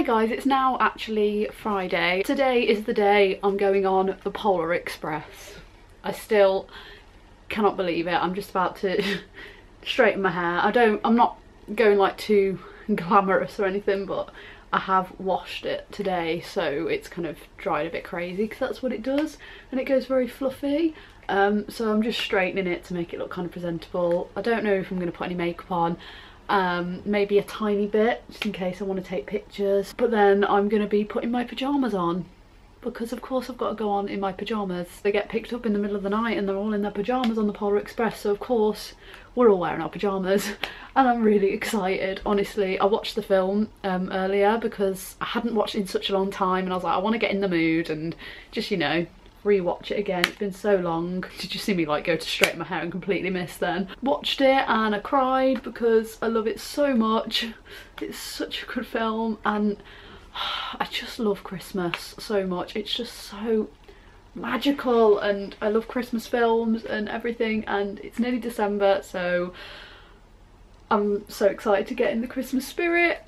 Hi guys, it's now actually Friday. Today is the day I'm going on the Polar Express. I still cannot believe it. I'm just about to straighten my hair. I don't, I'm not going like too glamorous or anything, but I have washed it today so it's kind of dried a bit crazy because that's what it does and it goes very fluffy. Um, so I'm just straightening it to make it look kind of presentable. I don't know if I'm going to put any makeup on um, maybe a tiny bit just in case I want to take pictures but then I'm going to be putting my pyjamas on because of course I've got to go on in my pyjamas. They get picked up in the middle of the night and they're all in their pyjamas on the Polar Express so of course we're all wearing our pyjamas and I'm really excited honestly. I watched the film um, earlier because I hadn't watched in such a long time and I was like I want to get in the mood and just you know rewatch it again. It's been so long. Did you see me like go to straighten my hair and completely miss then? Watched it and I cried because I love it so much. It's such a good film and I just love Christmas so much. It's just so magical and I love Christmas films and everything and it's nearly December so I'm so excited to get in the Christmas spirit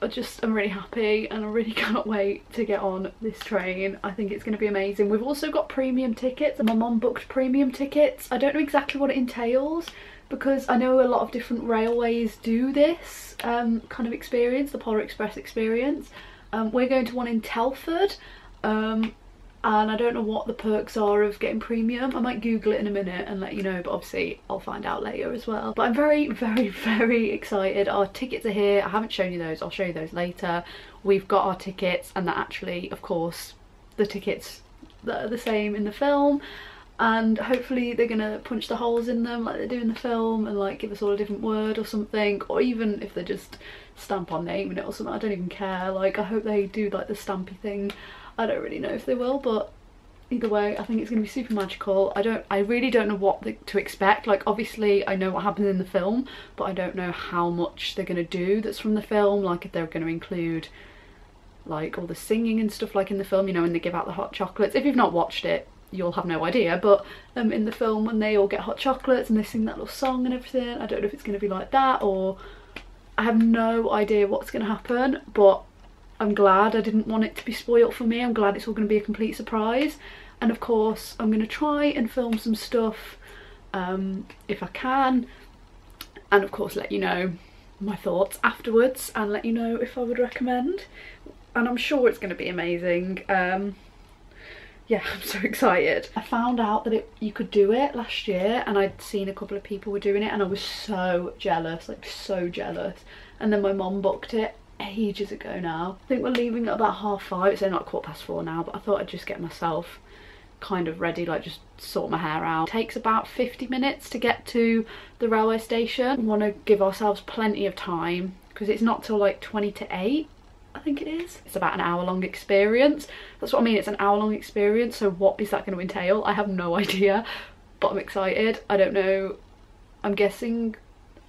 I just I'm really happy and I really cannot wait to get on this train. I think it's going to be amazing. We've also got premium tickets my mum booked premium tickets. I don't know exactly what it entails because I know a lot of different railways do this um, kind of experience, the Polar Express experience. Um, we're going to one in Telford um, and I don't know what the perks are of getting premium. I might google it in a minute and let you know but obviously I'll find out later as well. But I'm very very very excited. Our tickets are here. I haven't shown you those. I'll show you those later. We've got our tickets and they're actually of course the tickets that are the same in the film and hopefully they're gonna punch the holes in them like they do in the film and like give us all a different word or something or even if they just stamp our name in it or something I don't even care like I hope they do like the stampy thing I don't really know if they will, but either way I think it's going to be super magical. I don't i really don't know what the, to expect. Like obviously i know what happens in the film but i don't know how much they're going to do that's from the film. Like if they're going to include like all the singing and stuff like in the film you know when they give out the hot chocolates. If you've not watched it you'll have no idea but um in the film when they all get hot chocolates and they sing that little song and everything i don't know if it's going to be like that or i have no idea what's going to happen but I'm glad I didn't want it to be spoilt for me. I'm glad it's all going to be a complete surprise. And of course, I'm going to try and film some stuff um, if I can. And of course, let you know my thoughts afterwards and let you know if I would recommend. And I'm sure it's going to be amazing. Um, yeah, I'm so excited. I found out that it, you could do it last year and I'd seen a couple of people were doing it and I was so jealous, like so jealous. And then my mom booked it ages ago now. I think we're leaving at about half five. It's only like quarter past four now, but I thought I'd just get myself kind of ready, like just sort my hair out. It takes about 50 minutes to get to the railway station. We want to give ourselves plenty of time because it's not till like 20 to 8 I think it is. It's about an hour long experience. That's what I mean, it's an hour long experience. So what is that going to entail? I have no idea, but I'm excited. I don't know. I'm guessing,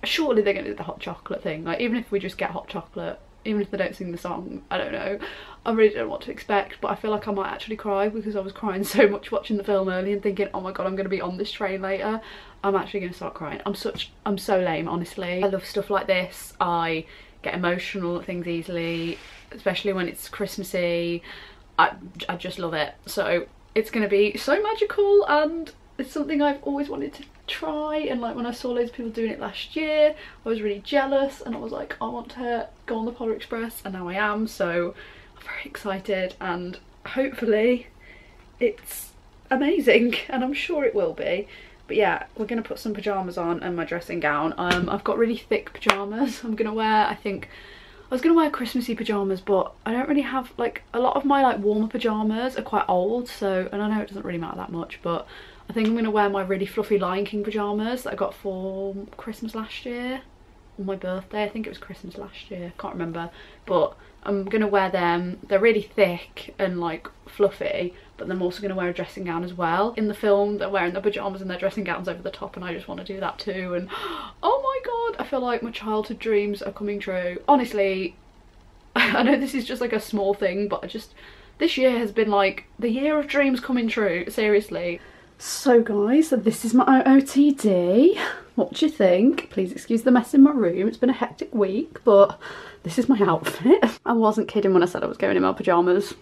surely they're going to do the hot chocolate thing. Like even if we just get hot chocolate even if they don't sing the song I don't know. I really don't know what to expect but I feel like I might actually cry because I was crying so much watching the film early and thinking oh my god I'm to be on this train later. I'm actually to start crying. I'm such I'm so lame honestly. I love stuff like this. I get emotional at things easily especially when it's Christmassy. I, I just love it. So it's to be so magical and it's something I've always wanted to try and like when I saw loads of people doing it last year I was really jealous and I was like I want to go on the Polar Express and now I am so I'm very excited and hopefully it's amazing and I'm sure it will be. But yeah we're gonna put some pajamas on and my dressing gown. Um I've got really thick pajamas I'm gonna wear I think I was gonna wear Christmassy pajamas but I don't really have like a lot of my like warmer pajamas are quite old so and I know it doesn't really matter that much but I think I'm going to wear my really fluffy Lion King pyjamas that I got for Christmas last year. On my birthday, I think it was Christmas last year, can't remember. But I'm going to wear them. They're really thick and like fluffy, but then I'm also going to wear a dressing gown as well. In the film, they're wearing their pyjamas and their dressing gowns over the top and I just want to do that too. And oh my god, I feel like my childhood dreams are coming true. Honestly, I know this is just like a small thing, but I just, this year has been like the year of dreams coming true, seriously. So guys, this is my OOTD. What do you think? Please excuse the mess in my room. It's been a hectic week, but this is my outfit. I wasn't kidding when I said I was going in my pyjamas.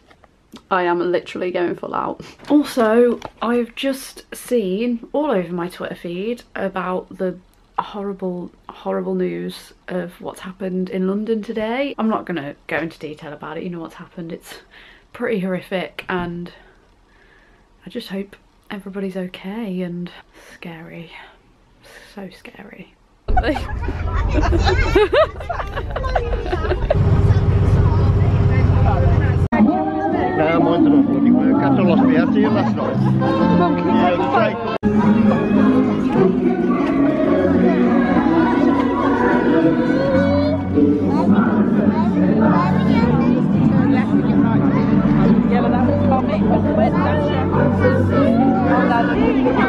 I am literally going full out. Also, I've just seen all over my Twitter feed about the horrible, horrible news of what's happened in London today. I'm not going to go into detail about it, you know what's happened. It's pretty horrific and I just hope everybody's okay and scary. So scary. Nada muito não, porque eu canto los pies y las no.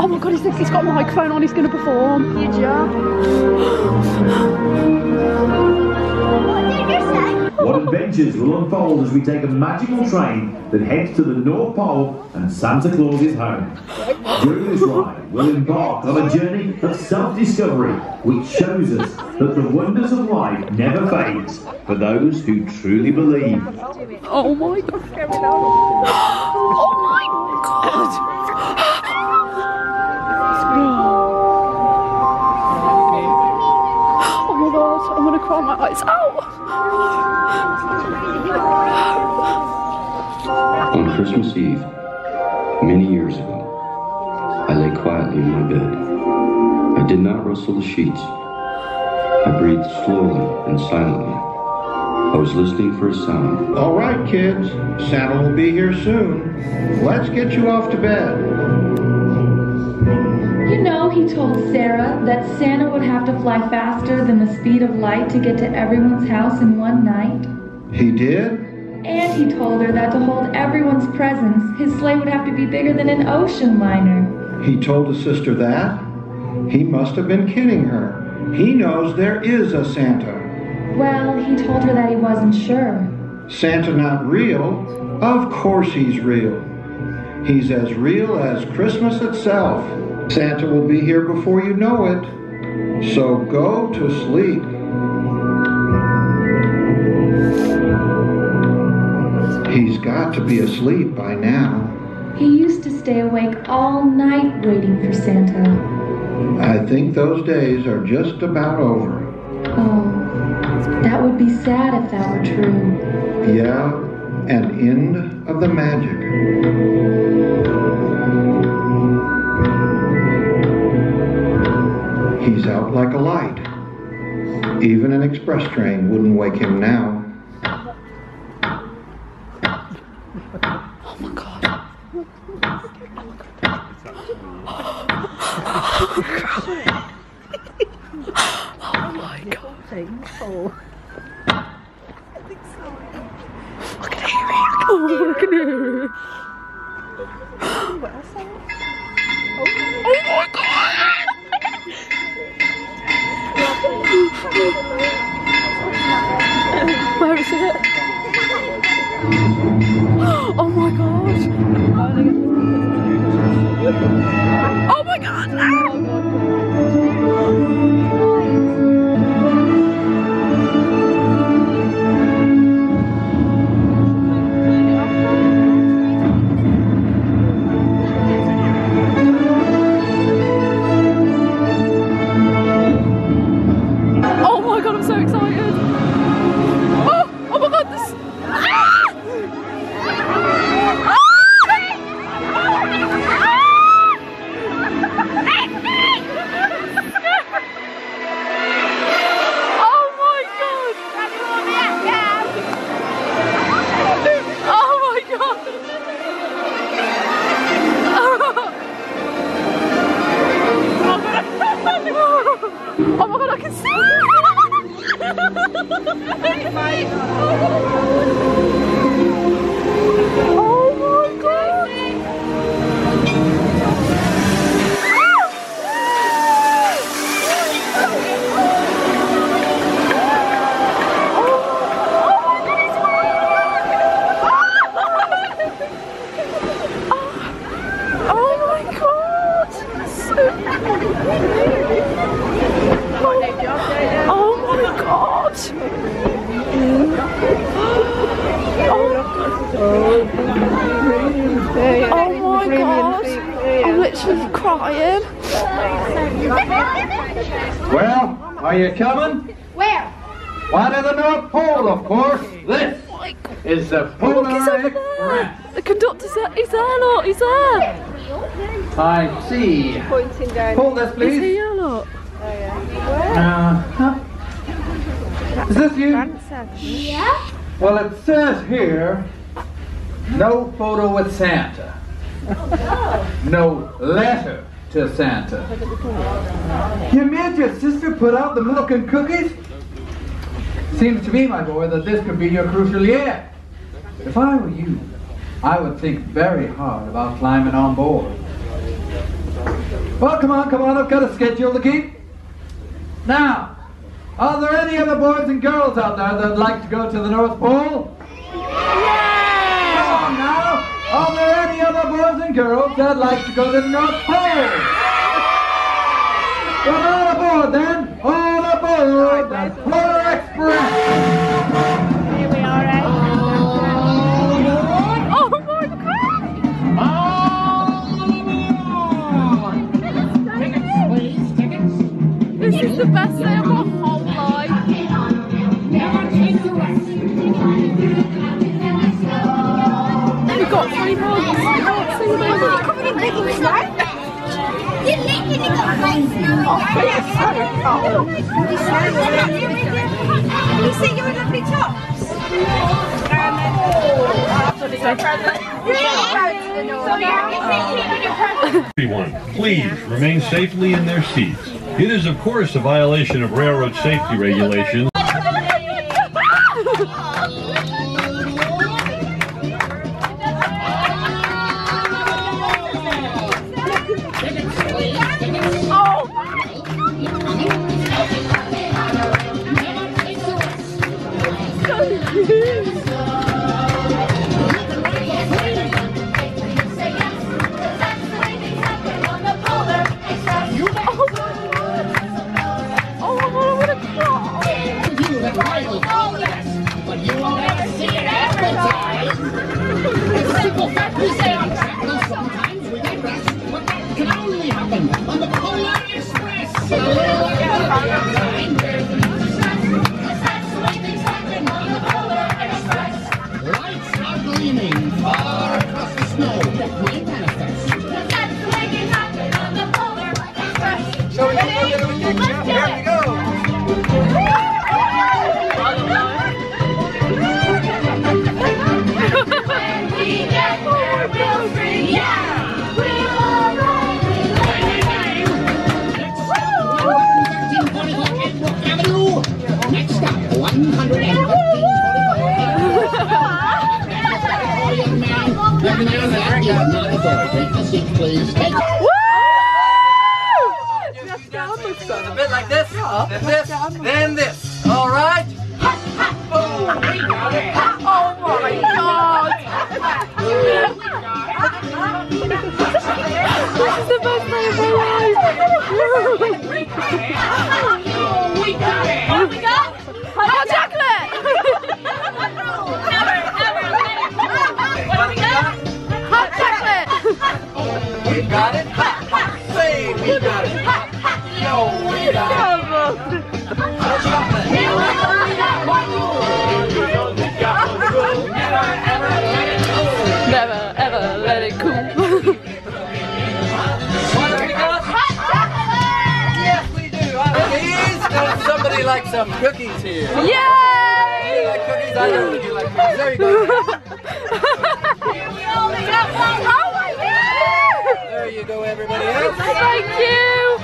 Oh my god, he's, he's got a microphone on, he's going to perform. What adventures will unfold as we take a magical train that heads to the North Pole and Santa Claus is home. During this ride, we'll embark on a journey of self-discovery which shows us that the wonders of life never fades for those who truly believe. Oh my god. Oh my god. Cry my eyes out. On Christmas Eve, many years ago, I lay quietly in my bed. I did not rustle the sheets. I breathed slowly and silently. I was listening for a sound. All right, kids. Santa will be here soon. Let's get you off to bed. You know, he told Sarah that Santa would have to fly faster than the speed of light to get to everyone's house in one night. He did? And he told her that to hold everyone's presents, his sleigh would have to be bigger than an ocean liner. He told his sister that? He must have been kidding her. He knows there is a Santa. Well, he told her that he wasn't sure. Santa not real? Of course he's real. He's as real as Christmas itself. Santa will be here before you know it. So go to sleep. He's got to be asleep by now. He used to stay awake all night waiting for Santa. I think those days are just about over. Oh, that would be sad if that were true. Yeah, an end of the magic. Like a light. Even an express train wouldn't wake him now. Oh my god. Oh my god. Look She's crying. Well, are you coming? Where? Why to the North Pole, of course. This is the Polar He's over Express. there. The conductor's there. He's there, look. He's there. I see. Pointing down. Hold this, He's please. here, look. Uh, is this you? Yeah? Well, it says here, no photo with Santa. No letter to Santa. You made your sister put out the milk and cookies? Seems to me, my boy, that this could be your crucial year. If I were you, I would think very hard about climbing on board. Well, come on, come on, I've got a schedule to keep. Now, are there any other boys and girls out there that'd like to go to the North Pole? Come on now! Are there any other boys and girls that'd like to go to the North Pole? Well, all aboard then! Everyone, please remain safely in their seats. It is, of course, a violation of railroad safety regulations. Let's go. Authority. Take the seat, please. Take A bit like this, then this, then this. All right? We got it. Say we got it. Yo, we got it. Never ever let it cool. What have we got? Yes, we do. Somebody like some cookies here? You Yay! like cookies? I know you like cookies. There you go. Oh my god! There you go, everybody else. Thank you!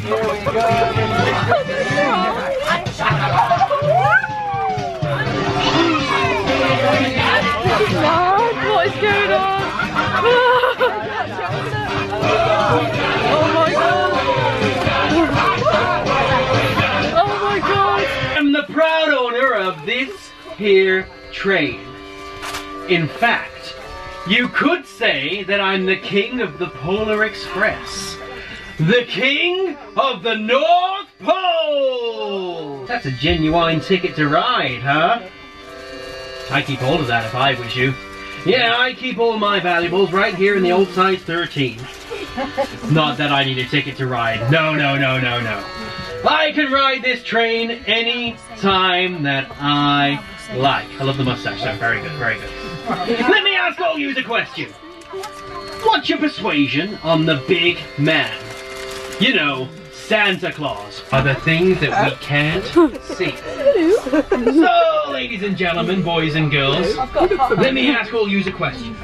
Here we go, everybody. What is going on? oh my god! Oh my god! I'm the proud owner of this here train. In fact, you could say that I'm the king of the Polar Express. The king of the North Pole! That's a genuine ticket to ride, huh? I'd keep all of that if I was you. Yeah, I keep all my valuables right here in the old size 13. Not that I need a ticket to ride. No, no, no, no, no. I can ride this train any time that I like. I love the mustache, though. Very good, very good. Let me ask all you a question. What's your persuasion on the big man? You know, Santa Claus. Are the things that we can't see. So, ladies and gentlemen, boys and girls, let me ask all you a question.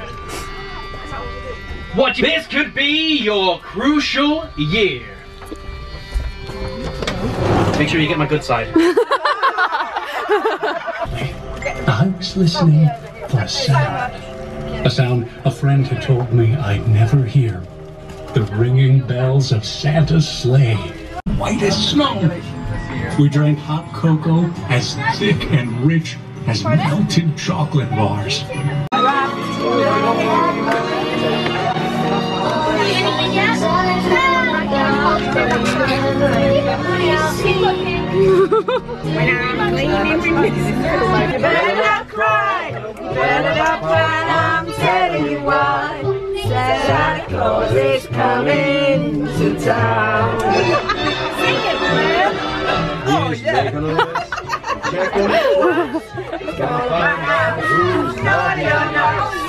What this could be your crucial year. Make sure you get my good side. I was listening for a sound. A sound a friend had told me I'd never hear. The ringing bells of Santa's sleigh, white as snow. We drank hot cocoa as thick and rich as melted chocolate bars. Better not cry, better not cry, when I'm telling you why. Santa Claus is coming to town. Sing it, man. Oh, yeah. Gonna find out who's naughty or nice.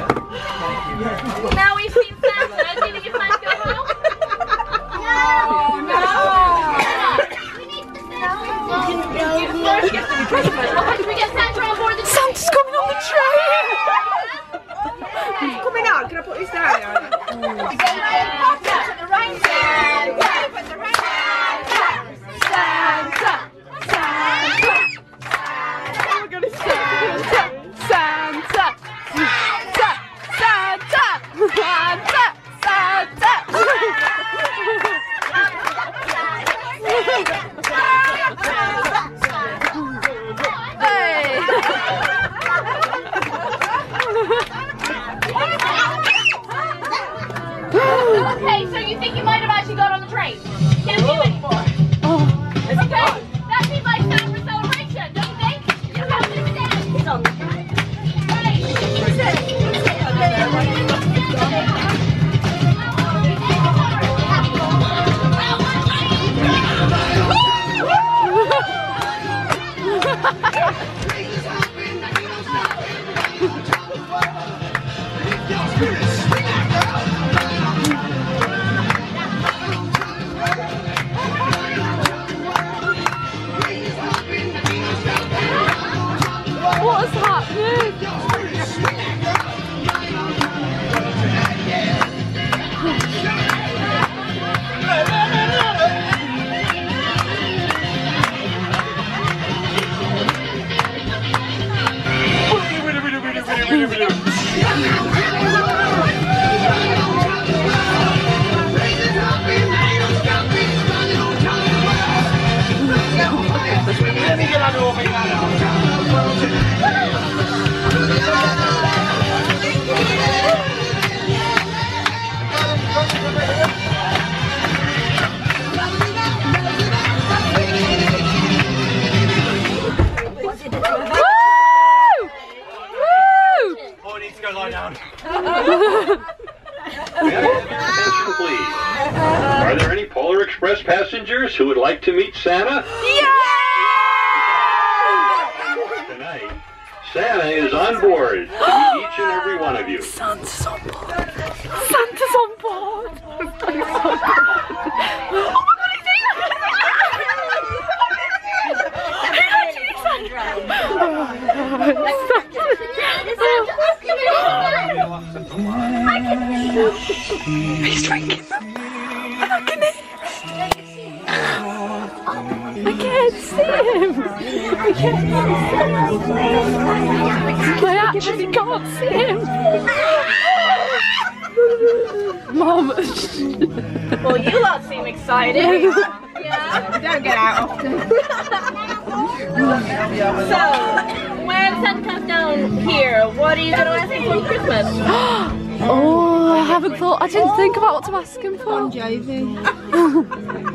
Think about what to ask him for. Bon Jovi.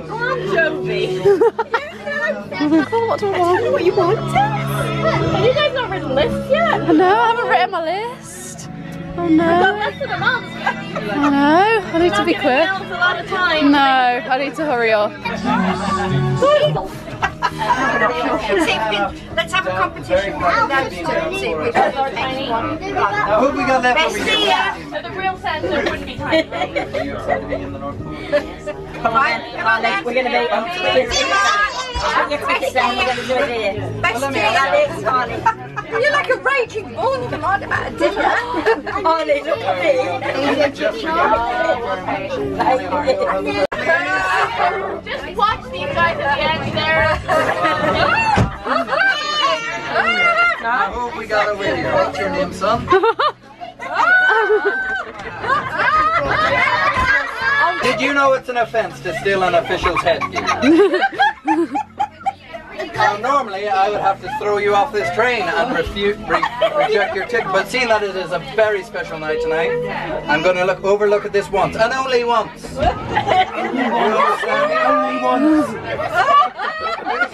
Bon Jovi. Oh what do I want? what you want? Have you guys not written lists yet? I know, I haven't written my list. Oh no. less than a month. I know, I need to be quick. giving elves a lot of time. No, I need to hurry up. Let's have a competition. Those two. See which one Tiny. one. Who we got left over here? So the real Santa wouldn't be tiny. Come on, come on. We're going to be on to it. You're like a raging bull. Come on about a dinner. Ollie, look at me. Just watch these guys at the end there. Who we got over here? What's your name, son? Did you know it's an offence to steal an official's headgear? Now, normally I would have to throw you off this train and refute, re- reject your ticket, but seeing that it is a very special night tonight, I'm going to look overlook at this once, and only once. You understand me? Only once.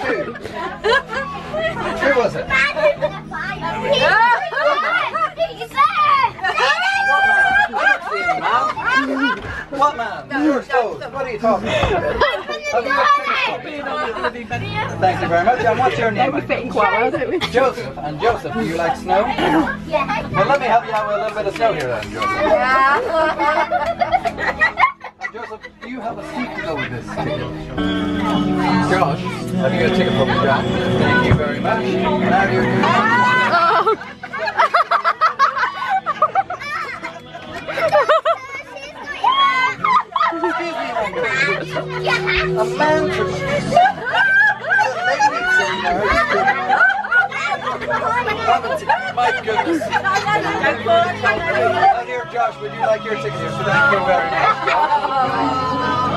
Who? Who was it? What man? Your toes. What are you talking about? Thank you very much. And what's your name? We're fitting quite well, don't we? Joseph. And Joseph, do you like snow? Well, let me help you out with a little bit of snow here then, Joseph. Yeah. Joseph, do you have a seat to go with this ticket? Josh, have you got a ticket for me, Jack? Thank you very much. Now you're oh. A man to... My goodness. Now, dear Josh, would you like your ticket thank you very much.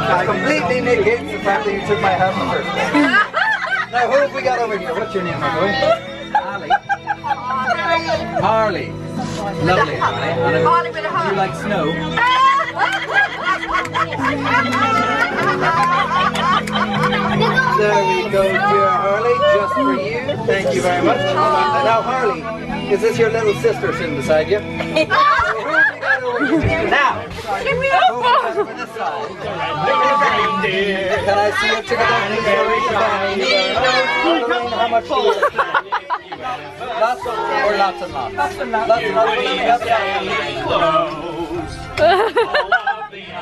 That completely negates the fact that you took my hat in the first place. Now, who have we got over here? What's your name, my boy? Ali. Harley. Lovely, Harley. Harley with a Do you like snow? There we go, dear Harley, just for you. Thank you very much. Now, Harley, is this your little sister sitting beside you? now, Can we over this side. Can I see your ticket there, please? Thank you very much. Lorraine, How much do you Lots or lots and lots? Lots and lots. Lots and lots. There we go,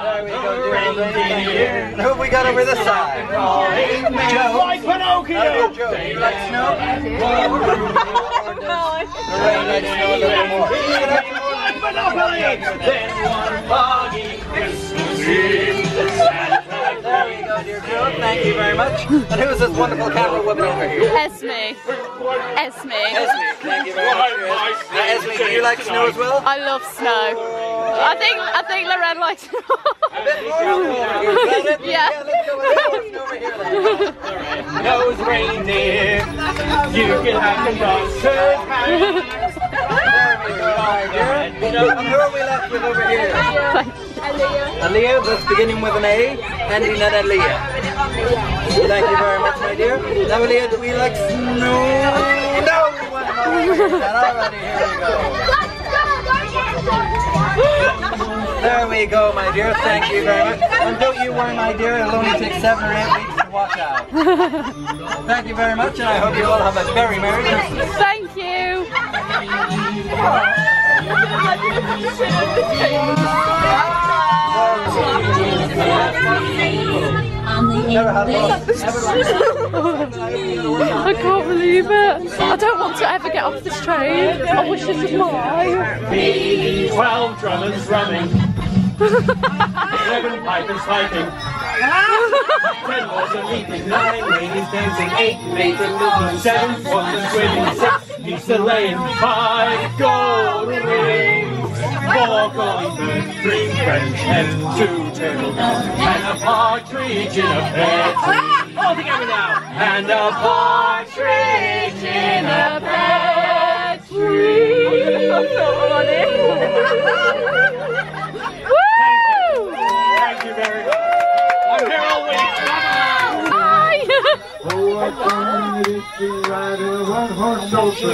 dear Lorraine. And who have we got over this side? Joe. Like Pinocchio. Joe, you like snow? Lorraine likes snow a little more. There we go, dear Joe. Thank you very much. And who is this wonderful camera woman over here? Esme. Esme. Esme, thank you very much. dear Esme. Esme, do you like snow as well? I love snow. I think I think Loren likes it. A bit more over here. Is that it? Yeah. let's go with more snow over here then. Nose reindeer, you can have the doctor's. There we go, dear. Who are we left with over here? Aaliyah, that's beginning with an A, ending in Aaliyah. Thank you very much, my dear. Now, Aaliyah, do we like snow? No, one more. Alrighty, here we go. There we go, my dear. Thank you very much. And don't you worry, my dear. It'll only take seven or eight weeks to wash out. Thank you very much, and I hope you all have a very Merry Christmas. Thank you. One. Never I can't believe it. I don't want to ever get off this train. I wish this was mine. Twelve drummers drumming, eleven pipers piping, Ten was a leaping, nine ladies dancing, eight maids a milking, seven was a swimming, six geese a laying, five golden rings, four birds, three French hens, two turtle and a partridge in a pear tree. All together now. And a partridge in a pear tree. Thank you much. I'm here all week. Oh, to ride a one-horse open.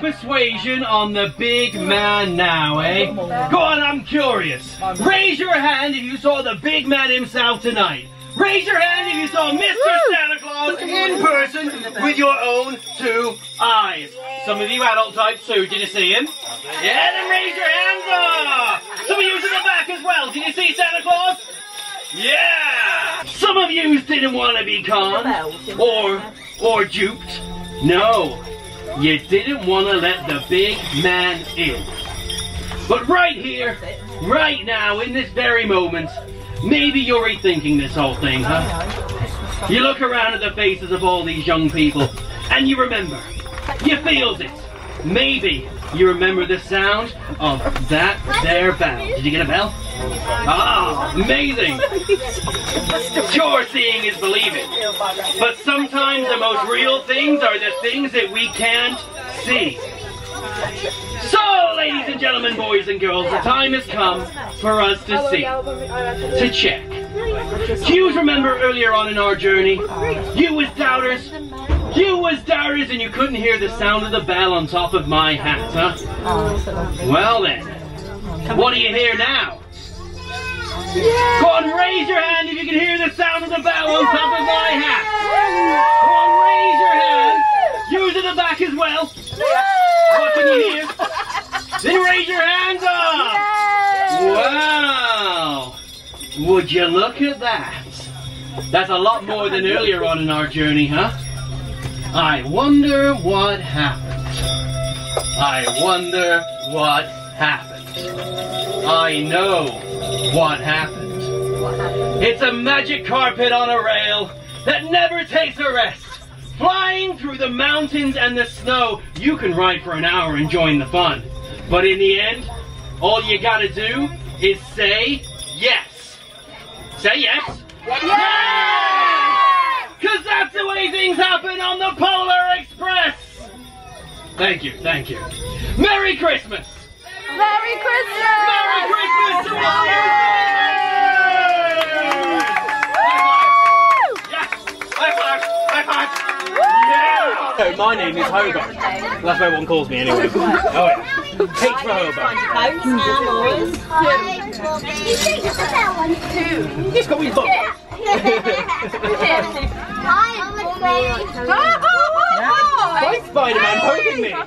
persuasion on the big man now, eh? Go on, I'm curious. Raise your hand if you saw the big man himself tonight. Raise your hand if you saw Mr. Santa Claus in person with your own two eyes. Some of you adult types too, did you see him? Yeah, then raise your hands up! Some of you in the back as well, did see Santa Claus? Yeah! Some of you didn't want to be conned or or duped. No, you didn't want to let the big man in. But right here, right now, in this very moment, maybe you're rethinking this whole thing, huh? You look around at the faces of all these young people, and you remember. You feels it. Maybe you remember the sound of that there bell. Did you get a bell? Ah, amazing. Sure, seeing is believing. But sometimes the most real things are the things that we can't see. So, ladies and gentlemen, boys and girls, the time has come for us to see, to check. Do you remember earlier on in our journey, you was doubters, you was doubters and you couldn't hear the sound of the bell on top of my hat, huh? Well then, what do you hear now? Go on, raise your hand if you can hear the sound of the bell on top of my hat. Go on, raise your hand. It at the back as well. What can you hear? Then raise your hands up. Wow. Would you look at that? That's a lot more than earlier on in our journey, huh? I wonder what happened. I wonder what happened. I know what happened. It's a magic carpet on a rail that never takes a rest. Flying through the mountains and the snow, you can ride for an hour enjoying the fun. But in the end, all you gotta do is say yes. Say yes. Yeah! Cause that's the way things happen on the Polar Express. Thank you, thank you. Merry Christmas! Merry Christmas! Merry Christmas to all you So my name is Hobart. That's what everyone calls me anyway. Oh yeah. H for Hobart. It's got me book. Why is Spider-Man poking me? High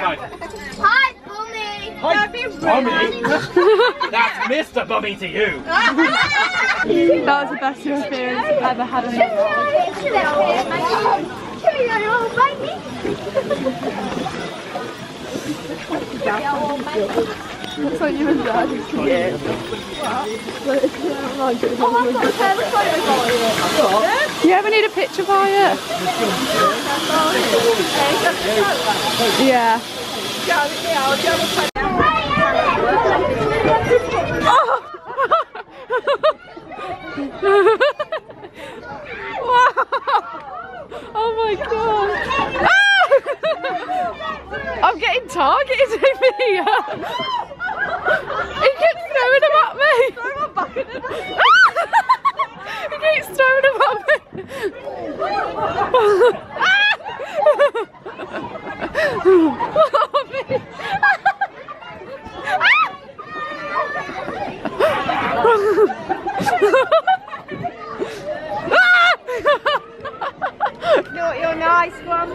five. Hi, Bummy. Hi, Bummy. That's Mr. Bummy to you. That was the best experience I've ever had in my life. Looks like you. Yeah. You ever need a picture by it? Yeah. Oh my god! Ah! I'm getting targeted over here. You know what your nice one?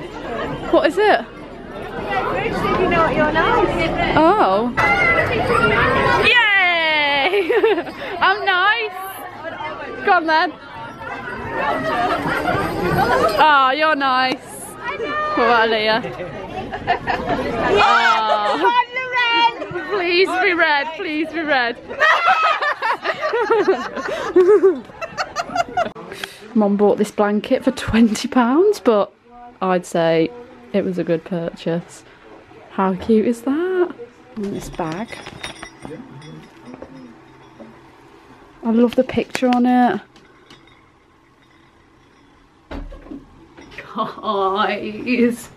What is it? Rich said you know what your nice. Oh. Yay! I'm nice. Go on then. Oh, you're nice. What about Leah? Oh. Please be red, please be red. Mom bought this blanket for £20, but I'd say it was a good purchase. How cute is that? And this bag. I love the picture on it. Guys.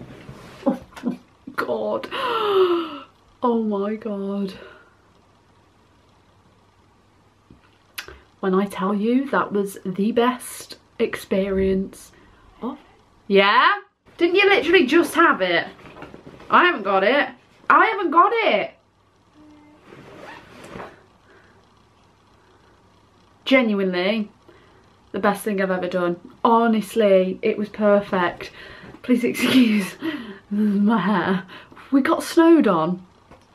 God. Oh my god. When I tell you that was the best experience. Of yeah? Didn't you literally just have it? I haven't got it. I haven't got it. Genuinely the best thing I've ever done. Honestly it was perfect. Please excuse my hair. We got snowed on.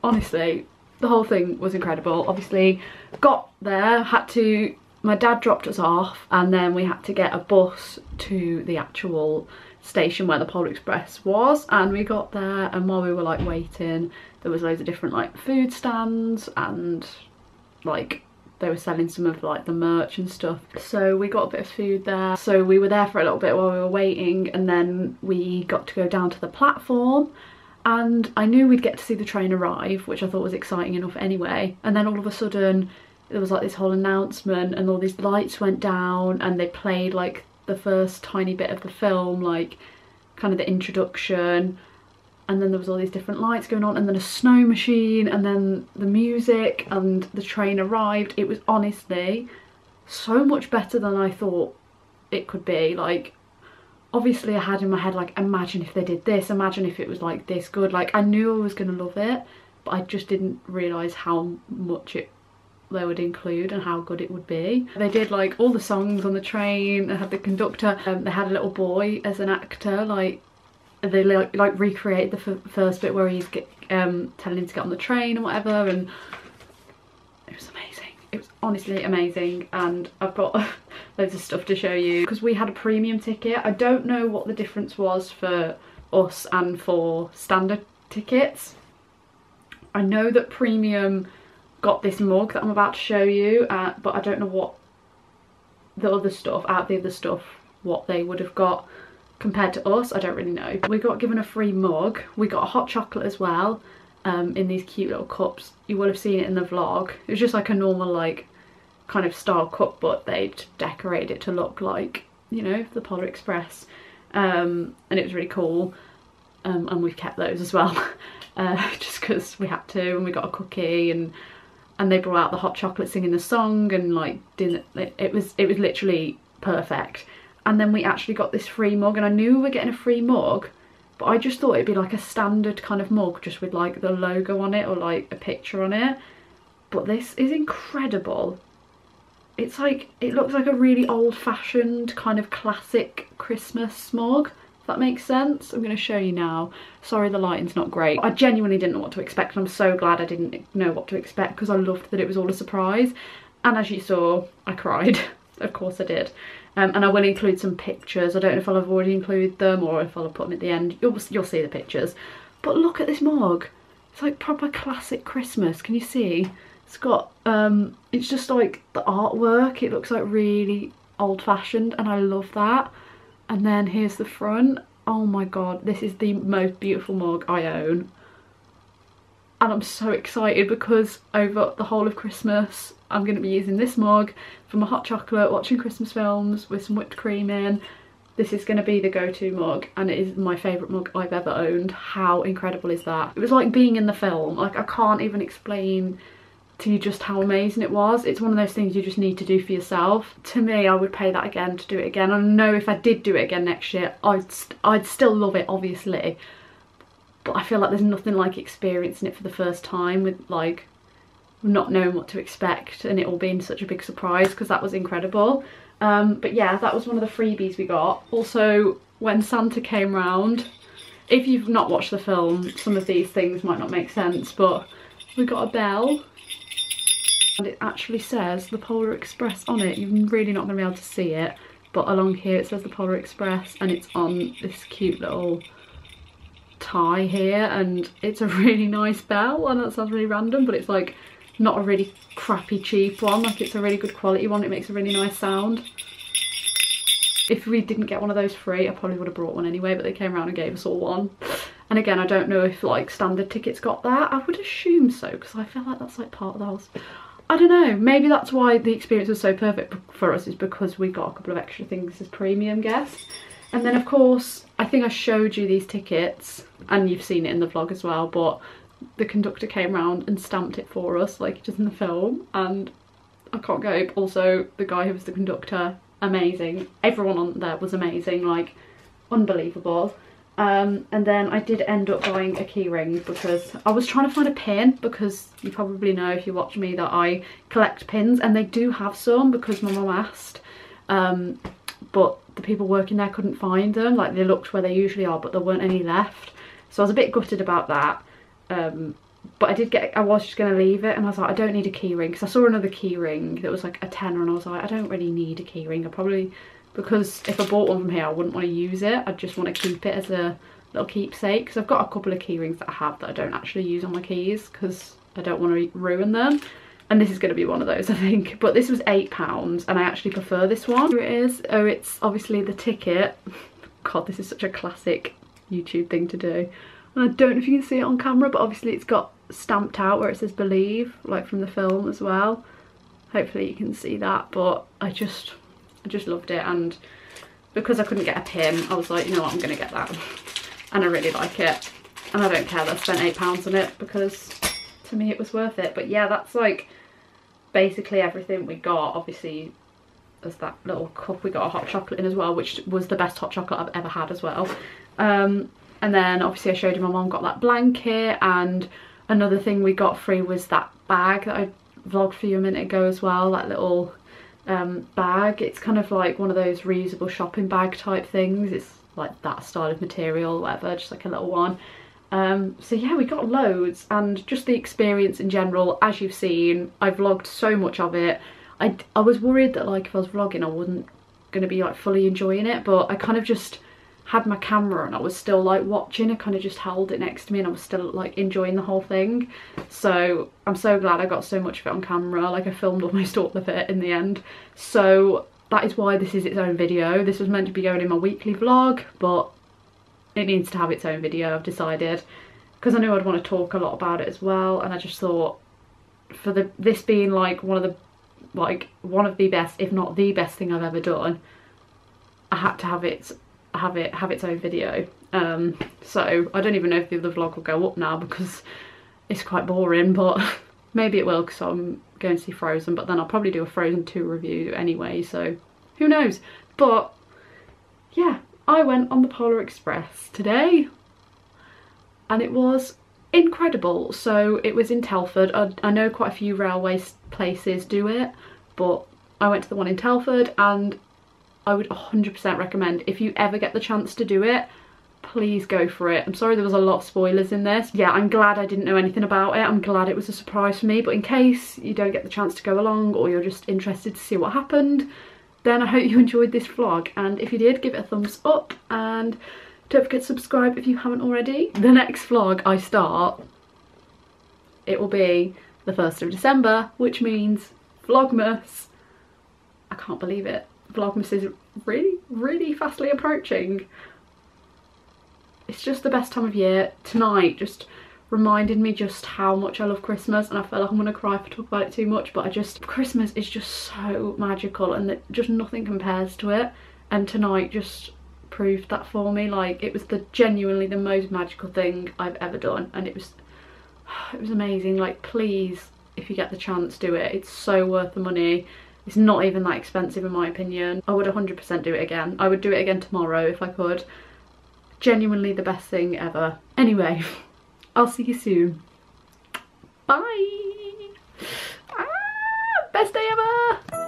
Honestly the whole thing was incredible. Obviously got there had to my dad dropped us off and then we had to get a bus to the actual station where the Polar Express was and we got there and while we were like waiting there was loads of different like food stands and like they were selling some of like the merch and stuff. So we got a bit of food there. So we were there for a little bit while we were waiting and then we got to go down to the platform and I knew we'd get to see the train arrive which I thought was exciting enough anyway. And then all of a sudden there was like this whole announcement and all these lights went down and they played like the first tiny bit of the film like kind of the introduction. And then there was all these different lights going on and then a snow machine and then the music and the train arrived. It was honestly so much better than I thought it could be. Like obviously I had in my head like imagine if they did this imagine if it was like this good. Like I knew I was gonna love it but I just didn't realise how much it they would include and how good it would be. They did like all the songs on the train, they had the conductor, um, they had a little boy as an actor, like they like, like recreate the first bit where he's get, um, telling him to get on the train and whatever and it was amazing. It was honestly amazing and I've got loads of stuff to show you because we had a premium ticket. I don't know what the difference was for us and for standard tickets. I know that premium got this mug that I'm about to show you, uh, but I don't know what the other stuff, out the other stuff, what they would have got compared to us. I don't really know. We got given a free mug. We got a hot chocolate as well um, in these cute little cups. You will have seen it in the vlog. It was just like a normal like kind of style cup, but they'd decorated it to look like, you know, the Polar Express. Um, and it was really cool. Um, and we've kept those as well, uh, just because we had to, and we got a cookie and and they brought out the hot chocolate singing the song and like it, it was it was literally perfect. And then we actually got this free mug and I knew we were getting a free mug but I just thought it'd be like a standard kind of mug just with like the logo on it or like a picture on it. But this is incredible. It's like it looks like a really old-fashioned kind of classic Christmas mug that makes sense. I'm going to show you now. Sorry the lighting's not great. I genuinely didn't know what to expect and I'm so glad I didn't know what to expect because I loved that it was all a surprise. And as you saw, I cried. of course I did. Um, and I will include some pictures. I don't know if I'll have already included them or if I'll put them at the end. You'll, you'll see the pictures. But look at this mug. It's like proper classic Christmas. Can you see? It's got, um, it's just like the artwork. It looks like really old fashioned and I love that and then here's the front. Oh my god this is the most beautiful mug I own. And I'm so excited because over the whole of Christmas I'm going to be using this mug for my hot chocolate watching Christmas films with some whipped cream in. This is going to be the go-to mug and it is my favourite mug I've ever owned. How incredible is that? It was like being in the film. Like I can't even explain to you just how amazing it was. It's one of those things you just need to do for yourself. To me, I would pay that again to do it again. I know if I did do it again next year, I'd, st I'd still love it, obviously. But I feel like there's nothing like experiencing it for the first time with like not knowing what to expect and it all being such a big surprise because that was incredible. Um, but yeah, that was one of the freebies we got. Also, when Santa came round, if you've not watched the film, some of these things might not make sense, but we got a bell and it actually says the Polar Express on it. You're really not going to be able to see it, but along here it says the Polar Express and it's on this cute little tie here and it's a really nice bell and that sounds really random but it's like not a really crappy cheap one. Like it's a really good quality one. It makes a really nice sound. If we didn't get one of those free I probably would have brought one anyway but they came around and gave us all one. And again I don't know if like standard tickets got that. I would assume so because I feel like that's like part of those I don't know maybe that's why the experience was so perfect for us is because we got a couple of extra things as premium guests. And then of course I think I showed you these tickets and you've seen it in the vlog as well but the conductor came around and stamped it for us like just in the film and I can't go also the guy who was the conductor amazing. Everyone on there was amazing like unbelievable um, and then I did end up buying a keyring because I was trying to find a pin because you probably know if you watch me that I collect pins and they do have some because my mum asked. Um, but the people working there couldn't find them. Like they looked where they usually are but there weren't any left. So I was a bit gutted about that. Um, but I did get I was just going to leave it and I was like I don't need a keyring because I saw another keyring that was like a tenner and I was like I don't really need a keyring I probably because if I bought one from here I wouldn't want to use it. I'd just want to keep it as a little keepsake. Because I've got a couple of keyrings that I have that I don't actually use on my keys because I don't want to ruin them. And this is going to be one of those I think. But this was eight pounds and I actually prefer this one. Here it is. Oh it's obviously the ticket. God this is such a classic YouTube thing to do. And I don't know if you can see it on camera but obviously it's got stamped out where it says believe like from the film as well. Hopefully you can see that but I just I just loved it and because I couldn't get a pin I was like you know what? I'm gonna get that. And I really like it. And I don't care that I spent eight pounds on it because to me it was worth it. But yeah that's like basically everything we got. Obviously there's that little cup we got a hot chocolate in as well which was the best hot chocolate I've ever had as well. Um, and then obviously I showed you my mom got that blanket and another thing we got free was that bag that I vlogged for you a minute ago as well that little um, bag. It's kind of like one of those reusable shopping bag type things. It's like that style of material whatever just like a little one. Um, so yeah we got loads and just the experience in general as you've seen I vlogged so much of it. I, I was worried that like if I was vlogging I wasn't going to be like fully enjoying it but I kind of just had my camera and I was still like watching I kind of just held it next to me and I was still like enjoying the whole thing. So I'm so glad I got so much of it on camera. Like I filmed almost all of it in the end. So that is why this is its own video. This was meant to be going in my weekly vlog but it needs to have its own video I've decided. Because I knew I'd want to talk a lot about it as well and I just thought for the this being like one of the like one of the best if not the best thing I've ever done I had to have its have it have its own video. Um, so I don't even know if the other vlog will go up now because it's quite boring but maybe it will because I'm going to see Frozen but then I'll probably do a Frozen 2 review anyway so who knows? But yeah I went on the Polar Express today and it was incredible. So it was in Telford. I, I know quite a few railway places do it but I went to the one in Telford and I would 100% recommend if you ever get the chance to do it please go for it. I'm sorry there was a lot of spoilers in this. Yeah, I'm glad I didn't know anything about it. I'm glad it was a surprise for me, but in case you don't get the chance to go along or you're just interested to see what happened, then I hope you enjoyed this vlog. And if you did, give it a thumbs up and don't forget to subscribe if you haven't already. The next vlog I start, it will be the 1st of December, which means Vlogmas. I can't believe it. Vlogmas is really, really fastly approaching. It's just the best time of year. Tonight just reminded me just how much I love Christmas and I feel like I'm going to cry if I talk about it too much but I just, Christmas is just so magical and it, just nothing compares to it. And tonight just proved that for me. Like it was the genuinely the most magical thing I've ever done and it was it was amazing. Like please if you get the chance do it. It's so worth the money it's not even that expensive in my opinion. I would 100% do it again. I would do it again tomorrow if I could. Genuinely the best thing ever. Anyway, I'll see you soon. Bye! Ah, best day ever!